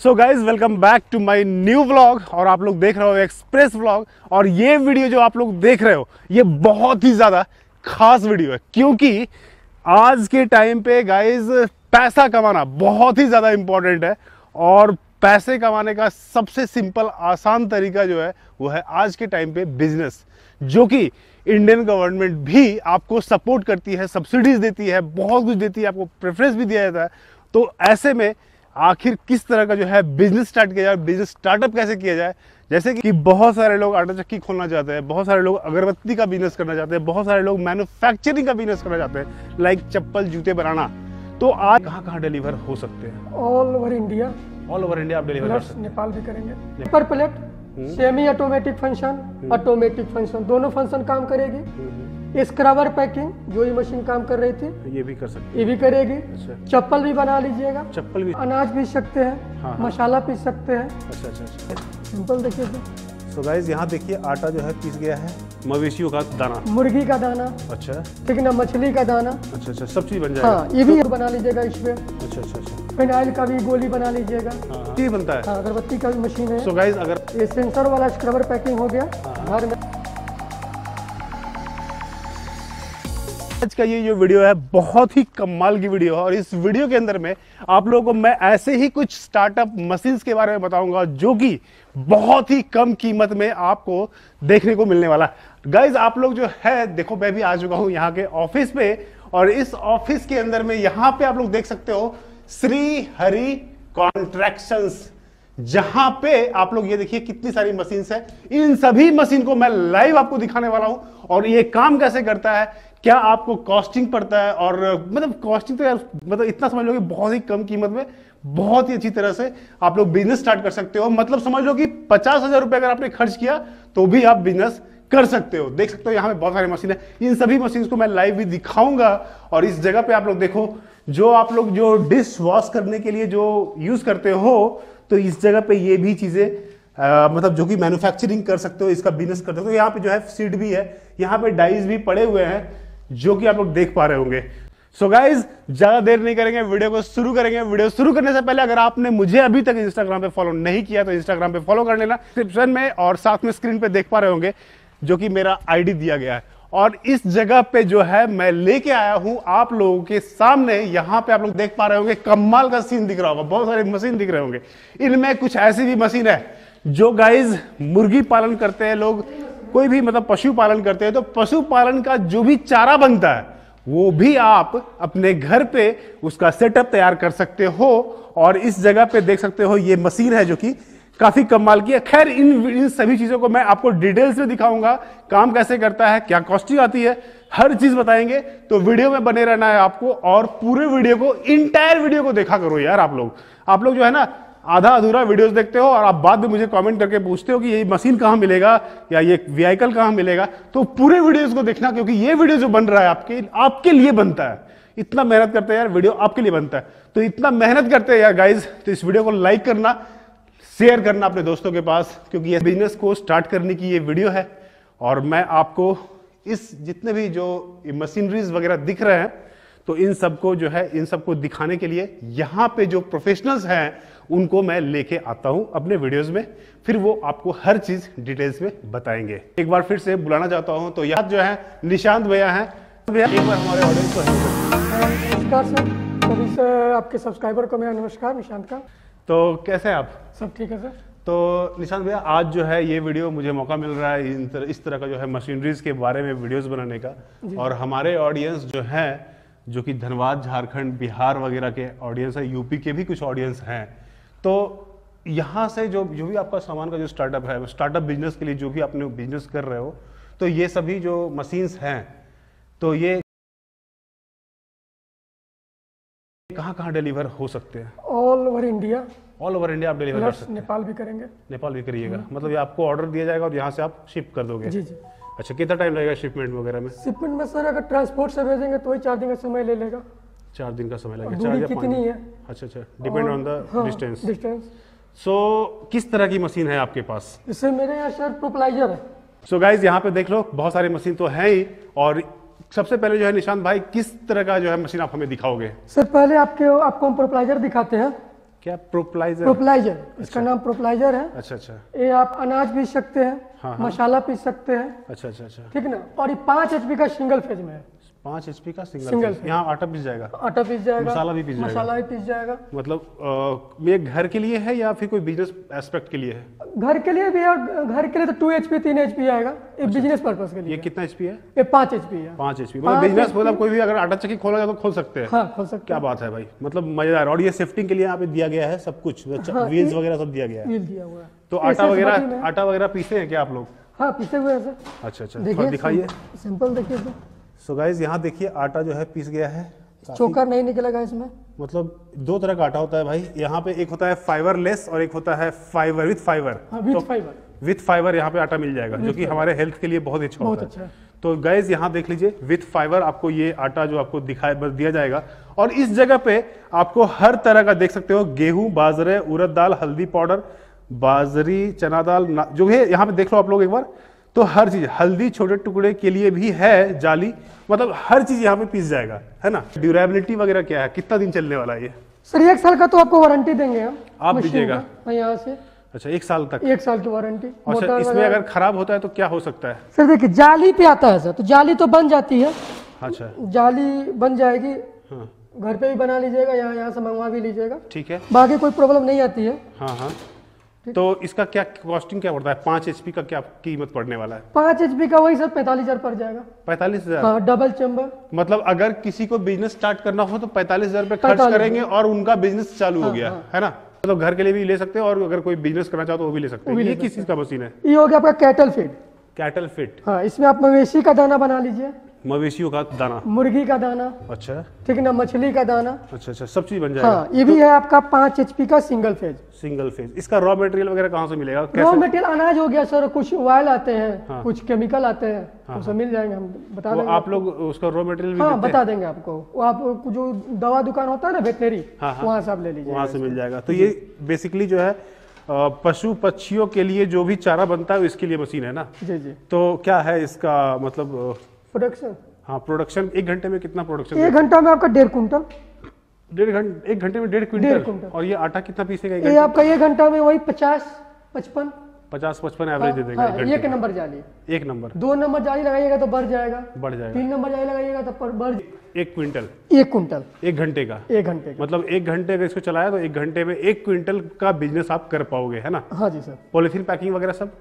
So guys welcome back to my new vlog और आप लोग देख रहे हो एक्सप्रेस व्लॉग और ये वीडियो जो आप लोग देख रहे हो, ये बहुत ही ज़्यादा खास वीडियो है, क्योंकि आज के टाइम पे गाइज़ पैसा कमाना बहुत ही ज़्यादा इंपॉर्टेंट है, और पैसे कमाने का सबसे सिंपल आसान तरीका जो है, वो है आज के टाइम पे बिज़नेस जो कि इंडियन गवर्नमेंट भी आपको सपोर्ट करती है सब्सिडीज देती है, बहुत कुछ देती है, आपको प्रेफरेंस भी दिया जाता है। तो ऐसे में आखिर किस तरह का जो है बिज़नेस स्टार्ट किया जाए बिज़नेस स्टार्टअप कैसे किया जाए? जैसे कि बहुत सारे लोग आटा चक्की खोलना चाहते हैं बहुत सारे लोग अगरबत्ती का बिज़नेस करना चाहते हैं बहुत सारे लोग मैन्युफैक्चरिंग का बिज़नेस करना चाहते हैं लाइक चप्पल जूते बनाना। तो आज कहाँ कहाँ डिलीवर हो सकते हैं? All over India all over India आप डिलीवर कर नेपाल भी करेंगे। पर plate semi automatic function automatic function दोनों फ़ंक्शन काम करेगी। स्क्रबर पैकिंग जो ये मशीन काम कर रही थी ये भी कर सकते ये भी करेगी। अच्छा। चप्पल भी बना लीजिएगा। चप्पल भी अनाज पीस सकते हैं हाँ, हाँ। मसाला पीस सकते हैं। अच्छा अच्छा अच्छा। सिंपल देखिए तो। सो गाइज़ यहाँ देखिए आटा जो है पीस गया है। मवेशियों का दाना। मुर्गी का दाना। अच्छा। ठीक ना मछली का दाना। अच्छा अच्छा सब चीज़ बन जाएगा। हाँ ये भी बना लीजिएगा इसमें अच्छा अच्छा अच्छा। फिनाइल का भी गोली बना लीजिएगा। हाँ हाँ। बनता है। हाँ अगरबत्ती का भी मशीन है। सो गाइज़ अगर ये सेंसर वाला स्क्रबर पैकिंग हो गया। हाँ। घर में आज का ये जो वीडियो है, बहुत ही कमाल की वीडियो है और इस वीडियो के अंदर में आप लोगों को मैं ऐसे ही कुछ स्टार्टअप मशीन्स के बारे में बताऊँगा जो कि बहुत ही कम कीमत में आपको देखने को मिलने वाला गाइज़ आप लोग जो है, देखो, मैं भी आ चुका हूँ यहाँ के ऑफ़िस पे और इस ऑफ़िस के अंदर में यहाँ पे आप लोग देख सकते हो श्री हरि कॉन्ट्रैक्शंस जहाँ पे आप लोग ये देखिए कितनी सारी मशीन है। इन सभी मशीन को मैं लाइव आपको दिखाने वाला हूँ और ये काम कैसे करता है क्या आपको कॉस्टिंग पड़ता है? और मतलब कॉस्टिंग तो यार मतलब इतना समझ लो कि बहुत ही कम कीमत में, बहुत ही अच्छी तरह से आप लोग बिज़नेस स्टार्ट कर सकते हो। मतलब समझ लो कि पचास हज़ार रुपए अगर आपने खर्च किया तो भी आप बिज़नेस कर सकते हो। देख सकते हो यहाँ पे बहुत सारी मशीन है। इन सभी मशीन को मैं लाइव भी दिखाऊँगा और इस जगह पे आप लोग देखो, जो आप लोग जो डिश वॉश करने के लिए जो यूज़ करते हो तो इस जगह पे ये भी चीज़ें मतलब जो कि मैन्युफैक्चरिंग कर सकते हो, इसका बिज़नेस कर सकते हो। यहाँ पे जो है सीड भी है, यहाँ पे डाइज भी पड़े हुए हैं। जो कि आप लोग देख पा रहे होंगे। सो गाइज़ ज़्यादा देर नहीं करेंगे, वीडियो को शुरू करेंगे। वीडियो शुरू करने से पहले अगर आपने मुझे अभी तक इंस्टाग्राम पे फॉलो नहीं किया तो इंस्टाग्राम पे फॉलो कर लेना डिस्क्रिप्शन में और साथ में स्क्रीन पे देख पा रहे होंगे, जो कि मेरा आईडी दिया गया है। और इस जगह पे जो है, मैं लेके आया हूँ आप लोगों के सामने। यहाँ पे आप लोग देख पा रहे होंगे, कमाल का सीन दिख रहा होगा। बहुत सारे मशीन दिख रहे होंगे। इनमें कुछ ऐसी भी मशीन है, जो गाइज़ मुर्गी पालन करते हैं लोग। कोई भी मतलब पशु पालन करते हैं तो पशु पालन का जो भी चारा बनता है, वो भी आप अपने घर पे उसका सेटअप तैयार कर सकते हो और इस जगह पे देख सकते हो, ये मशीन है जो कि काफ़ी कमाल की है। खैर, इन इन सभी चीज़ों को मैं आपको डिटेल्स में दिखाऊँगा, काम कैसे करता है, क्या कॉस्टिंग आती है, हर चीज़ बताएँगे। तो वीडियो में बने रहना है आपको और पूरे वीडियो को इंटायर वीडियो को देखा करो यार आप लोग। आप लोग जो है ना आधा अधूरा वीडियोस देखते हो और आप बाद में मुझे कमेंट करके पूछते हो कि ये मशीन कहाँ मिलेगा या ये व्हीकल कहाँ मिलेगा। तो पूरे वीडियोस को देखना क्योंकि ये वीडियो जो बन रहा है आपके आपके लिए बनता है। इतना मेहनत करते हैं यार, वीडियो आपके लिए बनता है। तो इतना मेहनत करते हैं यार गाइज़ तो इस वीडियो को लाइक करना शेयर करना अपने दोस्तों के पास, क्योंकि ये बिज़नेस को स्टार्ट करने की ये वीडियो है। और मैं आपको इस जितने भी जो मशीनरीज वगैरह दिख रहे हैं तो इन सबको जो है, इन सबको दिखाने के लिए यहाँ पे जो प्रोफेशनल्स हैं उनको मैं लेके आता हूँ अपने वीडियोस में फिर वो आपको हर चीज़ डिटेल्स में बताएँगे। एक बार फिर से बुलाना चाहता हूँ तो यहाँ जो है निशांत भैया हैं। भैया एक बार हमारे ऑडियंस को नमस्कार सर। सभी से आपके सब्सक्राइबर को मेरा नमस्कार निशांत का। तो कैसे हैं आप? सब ठीक है सर। तो निशांत भैया आज जो है ये वीडियो मुझे मौका मिल रहा है इन तरह, इस तरह का जो है मशीनरीज के बारे में वीडियोस बनाने का। और हमारे ऑडियंस जो है जो कि धनबाद झारखंड बिहार वगैरह के ऑडियंस है यूपी के भी कुछ ऑडियंस हैं तो यहाँ से जो जो भी आपका सामान का जो स्टार्टअप है स्टार्टअप बिज़नेस के लिए जो भी आपने बिज़नेस कर रहे हो तो ये सभी जो मशीन्स हैं तो ये कहाँ कहाँ डिलीवर हो सकते हैं? All over India all over India आप डिलीवर कर सकते हैं। नेपाल भी करेंगे। नेपाल भी करिएगा। मतलब ये आपको ऑर्डर दिया जाएगा और यहाँ से आप शिप कर दोगे। जी जी। अच्छा कितना टाइम लगेगा शिपमेंट वगैरह में? शिपमेंट में सर अगर ट्रांसपोर्ट से भेजेंगे तो ही चार दिन का समय ले लेगा। चार दिन का समय लगेगा चार या कितनी है? अच्छा अच्छा depend on the distance distance so किस तरह की मशीन है आपके पास? इससे मेरे यहाँ सर प्रोपलाइजर है। सो गाइज़ यहाँ पे देख लो बहुत सारी मशीन तो है ही और सबसे पहले जो है निशांत भाई किस तरह का जो है मशीन आप हमें दिखाओगे? सर पहले आपके आपको हम प्रोपलाइजर दिखाते हैं। क्या प्रोपलाइजर प्रोपलाइजर अच्छा। इसका नाम प्रोपलाइजर है। अच्छा अच्छा। ये आप अनाज पीस सकते हैं हाँ, हाँ। मसाला पीस सकते हैं। अच्छा अच्छा अच्छा। ठीक ना? और ये पाँच एचपी का सिंगल फ़ेज़ में है। पाँच एचपी का सिंगल फेस। यहाँ आटा पिस जाएगा। आटा पीस जाएगा। मसाला भी पीस जाएगा। मसाला भी पीस जाएगा। मतलब ये घर के लिए है या फिर कोई बिज़नेस एस्पेक्ट के लिए है? घर के लिए भी और घर के लिए तो टू एचपी तीन एचपी आएगा। ये बिज़नेस पर्पज के लिए ये कितना एचपी है? ये पाँच एचपी है। पाँच एचपी मतलब बिज़नेस मतलब कोई भी अगर आटा चक्की खोला जाए तो खोल सकते हैं। हाँ खोल सकते क्या बात है भाई। मतलब मज़ेदार। और ये सेफ्टिंग के लिए यहाँ पे दिया गया है सब कुछ। हाँ, व्हील्स वगैरह सब दिया गया है। है। तो आटा वगैरह आटा वगैरह पीसे हैं क्या आप लोग? हाँ पीसे हुए हैं सर। अच्छा अच्छा। दिखाइए। सिंपल देखिए तो सो गाइज़ यहाँ देखिए आटा जो है पीस गया है। चोकर नहीं निकलेगा इसमें। मतलब दो तरह का आटा होता है भाई। यहाँ पे एक होता है फाइबर लेस और एक होता है फाइबर विथ फाइबर हाँ विथ फाइबर विथ फाइबर यहाँ पे आटा मिल जाएगा जो कि हमारे हेल्थ के लिए बहुत अच्छा बहुत होता अच्छा है। है तो गाइज़ यहाँ देख लीजिए विथ फाइबर आपको ये आटा जो आपको दिखाए बस दिया जाएगा। और इस जगह पे आपको हर तरह का देख सकते हो गेहूँ बाजरे उड़द दाल हल्दी पाउडर बाजरी चना दाल जो है यहाँ पे देख लो आप लोग एक बार। तो हर चीज़ हल्दी छोटे टुकड़े के लिए भी है जाली मतलब हर चीज़ यहाँ पे पीस जाएगा है ना? ड्यूरेबिलिटी वगैरह क्या है? कितना दिन चलने वाला है ये? सर एक साल का तो आपको वारंटी देंगे हम। आप दीजिएगा? हाँ, यहाँ से। अच्छा एक साल तक? एक साल की वारंटी अच्छा इसमें अगर खराब होता है तो क्या हो सकता है? सर देखिए जाली पे आता है सर तो जाली तो बन जाती है। अच्छा। जाली बन जाएगी। हाँ। घर पे भी बना लीजिएगा यहाँ यहाँ से मंगवा भी लीजिएगा। ठीक है। बाकी कोई प्रॉब्लम नहीं आती है। हाँ हाँ। तो इसका क्या कॉस्टिंग क्या पड़ता है? पाँच एचपी का क्या कीमत पड़ने वाला है? पाँच एच का वही सर पैंतालीस हज़ार पड़ जाएगा। पैंतालीस हज़ार? हाँ डबल चैम्बर मतलब अगर किसी को बिज़नेस स्टार्ट करना हो तो पैंतालीस हज़ार रुपये खर्च करेंगे और उनका बिज़नेस चालू हो हाँ, गया हाँ। है ना? मतलब घर के लिए भी ले सकते हैं और अगर कोई बिज़नेस करना चाहो तो वो भी ले सकते हैं। ये किस चीज़ का मशीन है? ये हो गया आपका कैटल फ़ीड कैटल फिट हाँ इसमें आप मवेशी का दाना बना लीजिए। मवेशियों का दाना। मुर्गी का दाना। अच्छा। ठीक है ना मछली का दाना। अच्छा अच्छा सब चीज़ बन जाएगा। हाँ ये भी है आपका पाँच एच का सिंगल फ़ेज़ सिंगल फ़ेज़ इसका रॉ मटेरियल वगैरह कहाँ से मिलेगा? रॉ मटेरियल अनाज हो गया सर कुछ ऑयल आते हैं हाँ। कुछ केमिकल आते हैं वो सब मिल जाएँगे हम बता देंगे आप लोग उसका रॉ मटेरियल हाँ बता देंगे आपको। आप जो दवा दुकान होता है ना वेटनरी हाँ, हाँ। वहाँ से आप ले लीजिए वहाँ से मिल जाएगा। तो ये बेसिकली जो है पशु पक्षियों के लिए जो भी चारा बनता है इसके लिए मशीन है ना? जी जी। तो क्या है इसका मतलब प्रोडक्शन हाँ प्रोडक्शन एक घंटे में कितना प्रोडक्शन एक घंटा में आपका डेढ़ कुंटल डेढ़ घंटे एक घंटे में डेढ़ क्विंटल? क्विंटल। और ये आटा कितना पीसेगा ये आपका एक घंटा में वही पचास पचपन। पचास पचपन एवरेज दे देगा हाँ, एक। नंबर जाली। एक नंबर। दो नंबर जाली लगाइएगा तो बढ़ जाएगा। बढ़ जाएगा। तीन नंबर जाली लगाइएगा तो पर बढ़ एक क्विंटल। एक कुंटल एक घंटे का। एक घंटे का। मतलब एक घंटे अगर इसको चलाया तो एक घंटे में एक क्विंटल का बिज़नेस आप कर पाओगे है ना? हाँ जी सर। पॉलिथीन पैकिंग वगैरह सब?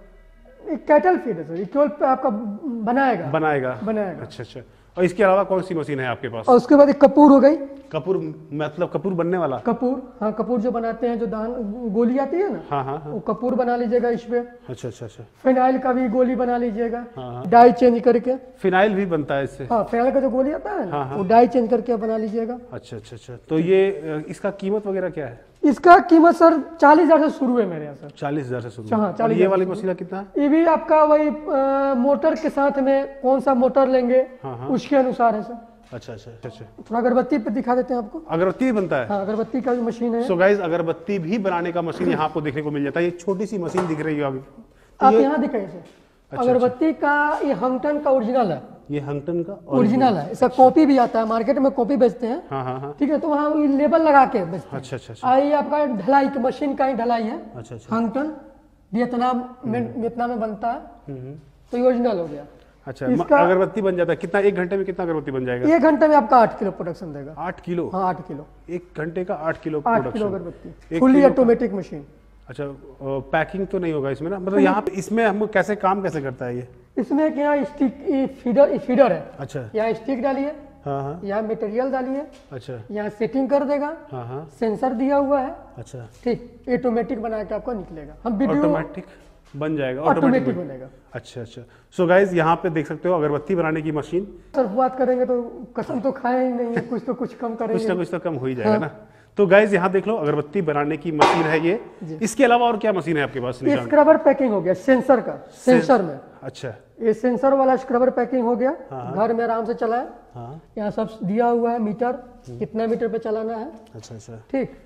कैटल फ़ीड है सर ये केवल आपका बनाएगा। बनाएगा। बनाएगा। अच्छा अच्छा। और इसके अलावा कौन सी मशीन है आपके पास? और उसके बाद एक कपूर हो गई। कपूर मतलब कपूर बनने वाला? कपूर हाँ कपूर जो बनाते हैं जो दान गोली आती है ना हाँ हाँ हाँ। वो कपूर बना लीजिएगा इस पे। अच्छा अच्छा अच्छा। फिनाइल का भी गोली बना लीजिएगा। हाँ, हाँ। डाई चेंज करके। फिनाइल भी बनता है इससे? हाँ फिनाइल का जो गोली आता है ना हाँ, हाँ। वो डाई चेंज करके बना लीजिएगा। अच्छा अच्छा अच्छा। तो ये इसका कीमत वगैरह क्या है? इसका कीमत सर चालीस हज़ार से शुरू है मेरे यहाँ सर। चालीस हज़ार से शुरू। हाँ, 40,000 ये वाली मशीन कितना? है ये भी आपका वही अ, मोटर के साथ में कौन सा मोटर लेंगे हाँ, हाँ। उसके अनुसार है सर। अच्छा अच्छा अच्छा अच्छा। थोड़ा अगरबत्ती पे दिखा देते हैं आपको। अगरबत्ती बनता है? हाँ अगरबत्ती का भी मशीन है। सो गाइज़ अगरबत्ती भी बनाने का मशीन यहाँ आपको देखने को मिल जाता है। ये छोटी सी मशीन दिख रही है अभी। आप यहाँ दिखाइए सर। अच्छा। अगरबत्ती का ये हंगटन का ओरिजिनल है। ये हंगटन का ओरिजिनल है। इसका कॉपी भी आता है। मार्केट में कॉपी बेचते हैं। हाँ हाँ हाँ। ठीक है तो वहाँ लेबल लगा के बेचते हैं। अच्छा अच्छा अच्छा। ये आपका ढलाई की मशीन का ही ढलाई है। अच्छा अच्छा। हंगटन वियतनाम में वियतनाम में बनता है। हम्म, हम्म। तो ये ओरिजिनल हो गया। अच्छा अगरबत्ती बन जाता है। कितना एक घंटे में कितना अगरबत्ती बन जाएगा? एक घंटे में आपका आठ किलो प्रोडक्शन देगा। आठ किलो? हाँ आठ किलो। एक घंटे का आठ किलो आठ किलो प्रोडक्शन अगरबत्ती का- ऑटोमेटिक मशीन अच्छा पैकिंग तो नहीं होगा इसमें ना? मतलब यहाँ पे इसमें हम कैसे काम कैसे करता है ये? इसमें एक यहाँ स्टिक फीडर फीडर है। अच्छा। यहाँ स्टिक डालिए हाँ हाँ। यहाँ मटेरियल डालिए। अच्छा। यहाँ सेटिंग कर देगा। हाँ हाँ। सेंसर दिया हुआ है। अच्छा। ठीक ऑटोमेटिक बना के आपको निकलेगा। हम वीडियो ऑटोमेटिक बन जाएगा ऑटोमेटिक बनेगा। अच्छा अच्छा। सो गाइज़ यहाँ पे देख सकते हो अगरबत्ती बनाने की मशीन सर बात करेंगे तो कसम तो खाए ही नहीं कुछ तो कुछ कम करेंगे कुछ ना कुछ तो कम हो ही जाएगा ना। तो गाइज़ यहाँ देख लो अगरबत्ती बनाने की मशीन है ये। इसके अलावा और क्या मशीन है आपके पास स्क्रबर पैकिंग हो गया सेंसर का सेंसर में। अच्छा। ये सेंसर वाला स्क्रबर पैकिंग हो गया। हाँ, घर में आराम से चलाए हाँ। यहाँ सब दिया हुआ है मीटर कितना मीटर पे चलाना है? अच्छा अच्छा। ठीक।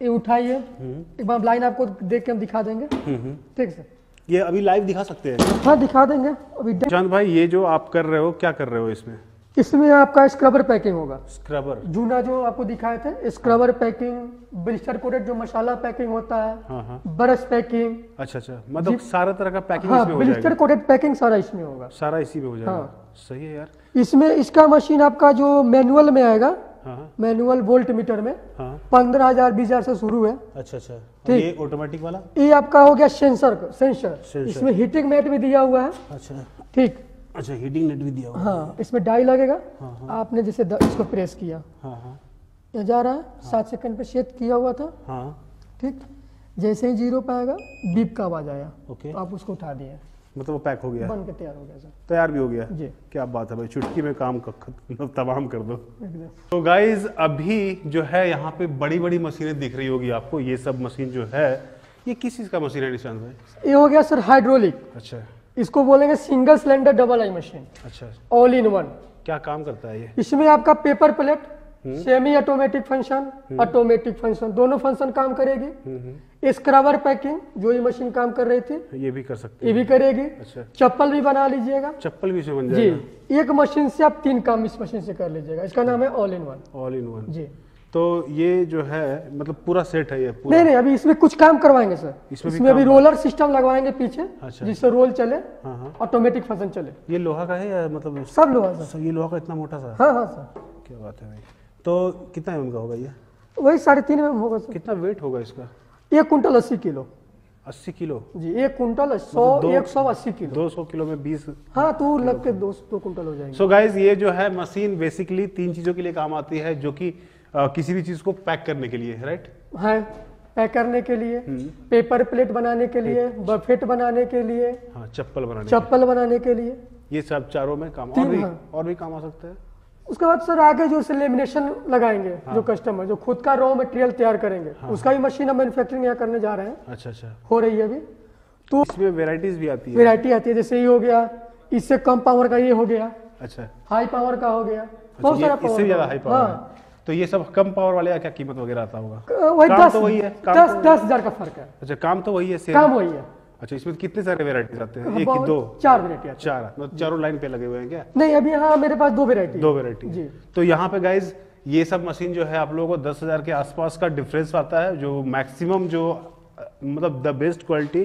ये उठाइए। एक बार लाइन आपको देख के हम दिखा देंगे। हम्म, हम्म। ठीक सर। ये अभी लाइव दिखा सकते हैं? हाँ दिखा देंगे। अभी चाँद भाई ये जो आप कर रहे हो क्या कर रहे हो इसमें? इसमें आपका स्क्रबर पैकिंग होगा। स्क्रबर जूना जो आपको दिखाए थे स्क्रबर पैकिंग ब्लिस्टर कोटेड जो मसाला पैकिंग होता है हाँ हाँ। ब्रश पैकिंग अच्छा अच्छा। मतलब सारा तरह का पैकिंग हाँ इसमें हो ब्लिस्टर कोटेड पैकिंग सारा इसमें होगा। सारा इसी में हो जाएगा। हाँ। सही है यार। इसमें इसका मशीन आपका जो मैनुअल में आएगा मैनुअल वोल्ट मीटर में हाँ। पंद्रह हज़ार बीस हज़ार से शुरू है। अच्छा अच्छा। ठीक। ये ऑटोमेटिक वाला? ये आपका हो गया सेंसर सेंसर। इसमें हीटिंग मैट भी दिया हुआ है। अच्छा। ठीक। अच्छा हीटिंग नेट भी दिया हुआ हाँ। इसमें डाई लगेगा। हाँ, हाँ। आपने जैसे इसको प्रेस किया। हाँ हाँ। ये जा रहा है सात सेकंड पे सेट किया हुआ था। हाँ। ठीक? जैसे ही ज़ीरो पे आएगा बीप का आवाज़ आया। ओके तो आप उसको उठा दिए। मतलब वो पैक हो गया। बन के तैयार हो गया सर तैयार भी हो गया। जी। क्या बात है भाई चुटकी में काम क- तमाम कर दो। तो गाइज़ अभी जो है यहाँ पे बड़ी बड़ी मशीनें दिख रही होगी आपको। ये सब मशीन जो है ये किस चीज़ का मशीन है निशांत भाई? ये हो गया सर हाइड्रोलिक अच्छा। इसको बोलेंगे सिंगल सिलेंडर डबल आई मशीन अच्छा। ऑल इन वन क्या काम करता है ये? इसमें आपका paper plate semi automatic function automatic function दोनों फ़ंक्शन काम करेगी। स्क्रबर पैकिंग जो ये मशीन काम कर रही थी ये भी कर सकते ये भी करेगी। अच्छा। चप्पल भी बना लीजिएगा। चप्पल भी बन जी। एक मशीन से आप तीन काम इस मशीन से कर लीजिएगा। इसका नाम है all in one all in one जी। तो ये जो है मतलब पूरा सेट है ये पूरा। नहीं नहीं अभी इसमें कुछ काम करवाएँगे सर। इसमें भी इसमें अभी रोलर सिस्टम लगवाएँगे पीछे अच्छा। जिससे रोल चले हाँ हाँ। ऑटोमेटिक फ़ंक्शन चले। ये लोहा का है या मतलब सब लोहा सर सब ये लोहा का इतना मोटा सा हाँ? हाँ सर। क्या बात है भाई। तो कितना एम का होगा ये? वही साढ़े तीन में होगा सर। कितना वेट होगा इसका? एक कुंटल अस्सी किलो। अस्सी किलो? जी एक कुंटल सौ मतलब दो- एक सौ अस्सी किलो। 200 किलो में 20 हाँ तो लग के दो दो कुंटल हो जाएँगे। सो गाइज़ ये जो है मशीन बेसिकली तीन चीज़ों के लिए काम आती है जो कि किसी भी चीज़ को पैक करने के लिए राइट है पैक करने के लिए हम्म। पेपर प्लेट बनाने के लिए बफेट बनाने के लिए हाँ चप्पल बनाने चप्पल बनाने के लिए। ये सब चारों में काम और भी हाँ। और भी काम आ सकता है? उसके बाद सर आगे जो लेमिनेशन लगाएँगे हाँ। जो कस्टमर जो खुद का रॉ मटेरियल तैयार करेंगे हाँ। उसका भी मशीन हम मैन्युफैक्चरिंग यहाँ करने जा रहे हैं। अच्छा अच्छा। हो रही है अभी। तो इसमें वेराइटीज भी आती है। वेराइटी आती है जैसे ये हो गया इससे कम पावर का ये हो गया अच्छा। हाई पावर का हो गया। अच्छा, बहुत सारा इससे ज़्यादा हाई पावर तो ये सब कम पावर वाले का क्या कीमत वगैरह आता होगा? वही काम दस तो वही है, काम दस तो- दस हज़ार का फ़र्क है। अच्छा काम तो वही है सेम काम वही है। अच्छा इसमें कितने सारे वेराइटीज आते हैं? एक ही दो? चार वेराइटी चार मतलब चारों लाइन पे लगे हुए हैं क्या? नहीं अभी यहाँ मेरे पास दो वेराइटी दो वेराइटी जी। तो यहाँ पे गाइज़ ये सब मशीन जो है आप लोगों को दस हज़ार के आसपास का डिफरेंस आता है जो मैक्सिमम जो मतलब द बेस्ट क्वालिटी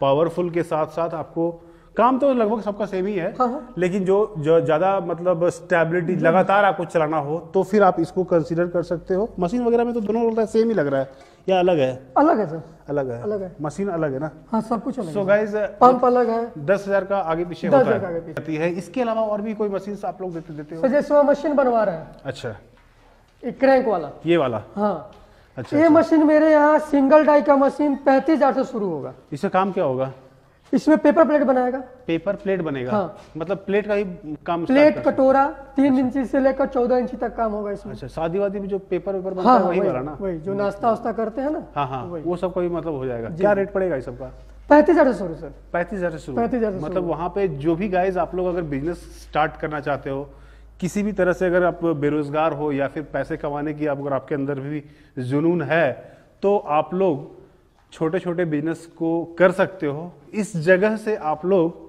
पावरफुल के साथ साथ आपको काम तो लगभग सबका सेम ही है हाँ, हाँ। लेकिन जो जो ज़्यादा मतलब स्टेबिलिटी लगातार आपको चलाना हो तो फिर आप इसको कंसीडर कर सकते हो। मशीन वगैरह में तो दोनों है सेम ही लग रहा है या अलग है? अलग है सर। अलग है। अलग है। मशीन अलग है ना? हाँ सब कुछ अलग है। गाइज़ पंप अलग है। दस हज़ार का आगे पीछे होता का आगे पीछे। है। इसके अलावा और भी कोई मशीन आप लोग देते देते हो? जैसे मशीन बनवा रहे हैं। अच्छा। ये क्रैंक वाला। ये वाला? हाँ। अच्छा ये मशीन मेरे यहाँ सिंगल डाई का मशीन पैंतीस हज़ार से शुरू होगा। इससे काम क्या होगा? इसमें पेपर प्लेट बनाएगा। पेपर प्लेट बनेगा? हाँ। मतलब प्लेट का ही काम प्लेट कटोरा तीन इंची से लेकर चौदह इंची तक काम होगा इसमें। अच्छा शादी वादी में जो पेपर वेपर बनता हाँ है हाँ, वही वाला ना? वही जो नाश्ता वास्ता करते हैं ना हाँ हाँ वो सब का भी मतलब हो जाएगा। क्या रेट पड़ेगा इस सबका? पैंतीस हज़ार से शुरू सर। पैंतीस हज़ार से शुरू। 35,000 से मतलब वहाँ पे जो भी गाइज़ आप लोग अगर बिज़नेस स्टार्ट करना चाहते हो किसी भी तरह से अगर आप बेरोजगार हो या फिर पैसे कमाने की अगर आपके अंदर भी जुनून है तो आप लोग छोटे छोटे बिज़नेस को कर सकते हो। इस जगह से आप लोग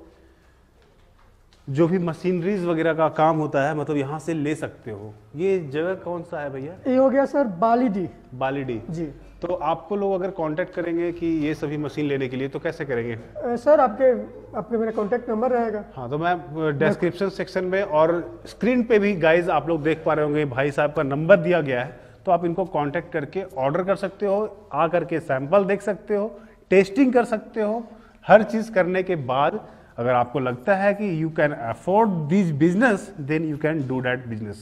जो भी मशीनरीज वगैरह का काम होता है मतलब यहाँ से ले सकते हो। ये जगह कौन सा है भैया? ये हो गया सर बालीडी बालीडी जी। तो आपको लोग अगर कांटेक्ट करेंगे कि ये सभी मशीन लेने के लिए तो कैसे करेंगे? अ, सर आपके आपके मेरा कॉन्टैक्ट नंबर रहेगा। हाँ तो मैं डिस्क्रिप्शन सेक्शन में और स्क्रीन पे भी गाइज़ आप लोग देख पा रहे होंगे भाई साहब का नंबर दिया गया है। तो आप इनको कांटेक्ट करके ऑर्डर कर सकते हो, आ करके सैंपल देख सकते हो टेस्टिंग कर सकते हो। हर चीज़ करने के बाद अगर आपको लगता है कि you can afford this business then you can do that business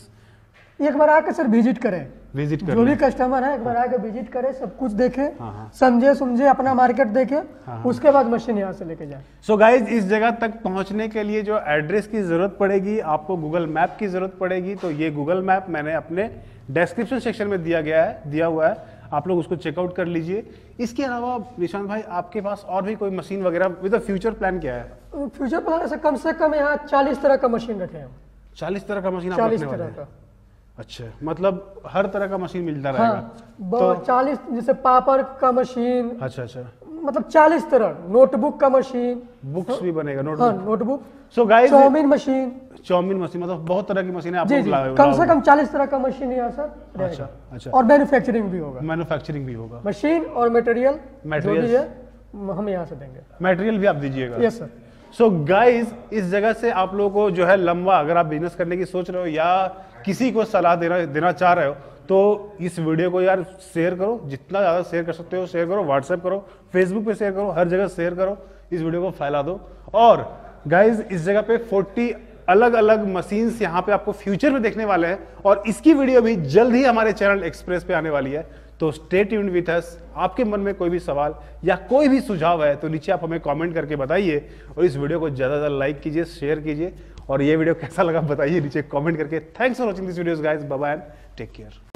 एक बार आके सर विज़िट करें। विज़िट करें जो भी कस्टमर है एक बार आकर विज़िट करे सब कुछ देखे हाँ, हाँ। समझे समझे अपना मार्केट देखे हाँ। उसके बाद मशीन यहाँ से लेके जाए। सो गाइज़ इस जगह तक पहुँचने के लिए जो एड्रेस की ज़रूरत पड़ेगी आपको गूगल मैप की ज़रूरत पड़ेगी तो ये गूगल मैप मैंने अपने डिस्क्रिप्शन सेक्शन में दिया गया है दिया हुआ है। आप लोग उसको चेकआउट कर लीजिए। इसके अलावा निशांत भाई आपके पास और भी कोई मशीन वगैरह विद फ्यूचर प्लान क्या है? फ्यूचर प्लान से कम से कम यहाँ चालीस तरह का मशीन रखे हैं। चालीस तरह का मशीन चालीस तरह का। अच्छा मतलब हर तरह का मशीन मिलता हाँ रहेगा। बहुत चालीस जैसे पापड़ का मशीन अच्छा अच्छा। मतलब चालीस तरह नोटबुक का मशीन। बुक्स भी बनेगा हाँ notebook. Notebook so guys chow mein machine. Chow mein machine मतलब बहुत तरह की मशीनें आप लोग कम से कम चालीस तरह का मशीन यहाँ सर। अच्छा अच्छा। और मैन्युफैक्चरिंग भी होगा। मैन्युफैक्चरिंग भी होगा। मशीन और मटेरियल। है हम यहाँ से देंगे। मटेरियल भी आप दीजिएगा। यस सर सो गाइस इस जगह से आप लोगों को जो है लंबा अगर आप बिज़नेस करने की सोच रहे हो या किसी को सलाह देना देना चाह रहे हो तो इस वीडियो को यार शेयर करो, जितना ज़्यादा शेयर कर सकते हो शेयर करो व्हाट्सएप करो फेसबुक पे शेयर करो, हर जगह शेयर करो, इस वीडियो को फैला दो। और गाइज़ इस जगह पे 40 अलग अलग मशीन्स यहाँ पे आपको फ्यूचर में देखने वाले हैं, और इसकी वीडियो भी जल्द ही हमारे चैनल एक्सप्रेस पे आने वाली है। तो स्टे ट्यून्ड विथ अस आपके मन में कोई भी सवाल या कोई भी सुझाव है तो नीचे आप हमें कमेंट करके बताइए, और इस वीडियो को ज़्यादा ज़्यादा लाइक कीजिए शेयर कीजिए और ये वीडियो कैसा लगा बताइए नीचे कमेंट करके। Thanks for watching this videos guys bye take care